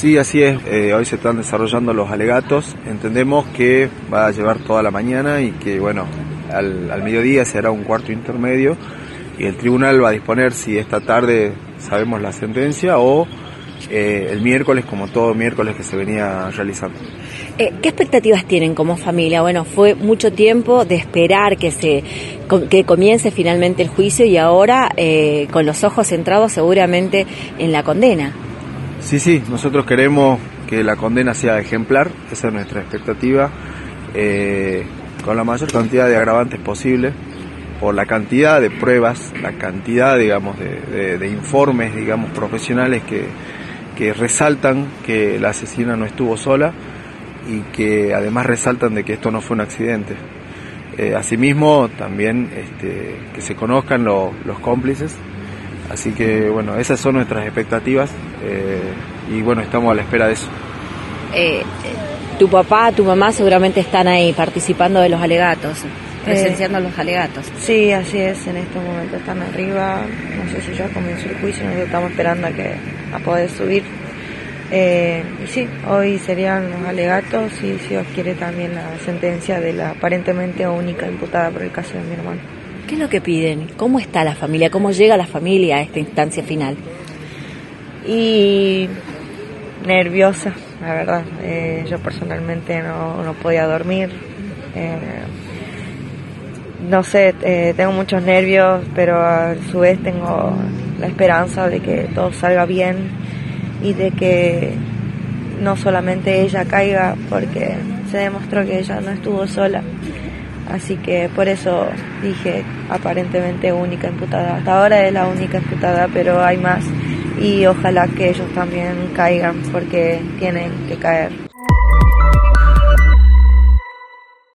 Sí, así es. Eh, hoy se están desarrollando los alegatos. Entendemos que va a llevar toda la mañana y que, bueno, al, al mediodía se hará un cuarto intermedio y el tribunal va a disponer si esta tarde sabemos la sentencia o eh, el miércoles, como todo miércoles que se venía realizando. Eh, ¿Qué expectativas tienen como familia? Bueno, fue mucho tiempo de esperar que se que comience finalmente el juicio y ahora eh, con los ojos centrados seguramente en la condena. Sí, sí, nosotros queremos que la condena sea ejemplar, esa es nuestra expectativa, con la mayor cantidad de agravantes posible por la cantidad de pruebas, la cantidad, digamos, de, informes, digamos, profesionales que, que, resaltan que la asesina no estuvo sola y que además resaltan de que esto no fue un accidente. Eh, asimismo, también este, que se conozcan los cómplices. Así que, bueno, esas son nuestras expectativas eh, y, bueno, estamos a la espera de eso. Eh, tu papá, tu mamá seguramente están ahí participando de los alegatos presenciando los alegatos. Sí, así es, en este momento están arriba, no sé si ya comenzó el juicio, nosotros estamos esperando a, que, a poder subir. Eh, y sí, hoy serían los alegatos y si Dios quiere también la sentencia de la aparentemente única imputada por el caso de mi hermano. ¿Qué es lo que piden? ¿Cómo está la familia? ¿Cómo llega la familia a esta instancia final? Y nerviosa, la verdad. Eh, yo personalmente no, no podía dormir. Eh, no sé, eh, tengo muchos nervios, pero a su vez tengo la esperanza de que todo salga bien y de que no solamente ella caiga, porque se demostró que ella no estuvo sola. Así que por eso dije aparentemente única imputada. Hasta ahora es la única imputada, pero hay más y ojalá que ellos también caigan porque tienen que caer.